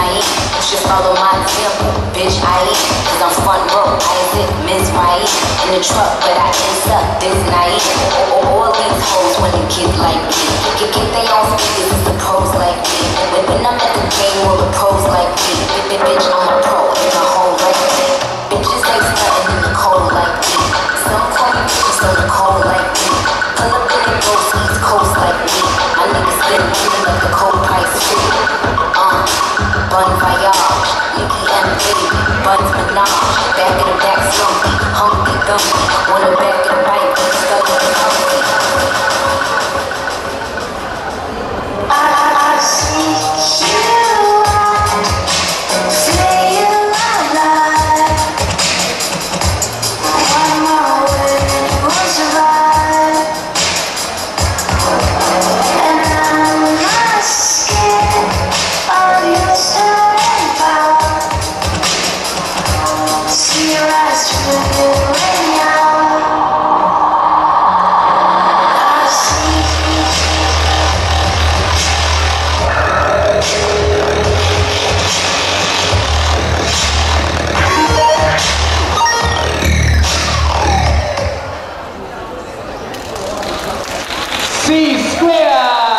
I eat. Should follow my example, bitch, I eat. Cause I'm front row, I sit Ms. white in the truck, but I ends up this night. All these hoes wanna get like me. Get, get they own figures, it's the pros C square.